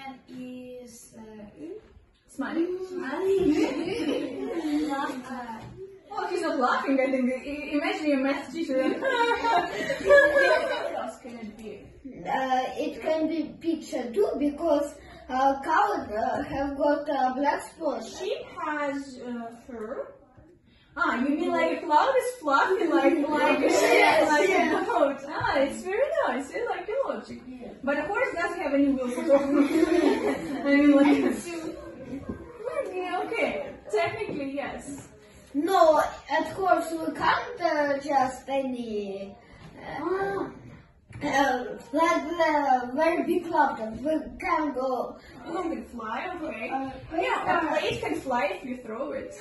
man is uh, Smiling. uh, Oh, he's not laughing. I think. I- Imagine your math teacher. what else can it be? Uh, it can be picture too because uh, cows uh, have got uh, black spots. Sheep has uh, fur. Ah, you mean like a cloud is fluffy, like like a ship, like a boat? Ah, it's very nice. I like your logic. But a horse doesn't have any wheels at all. I mean, like okay. Technically, yes. No, of course we can't uh, just any uh, uh, like the very big laptop. We can go. You can fly, okay. Uh, yeah, a plate can fly if you throw it.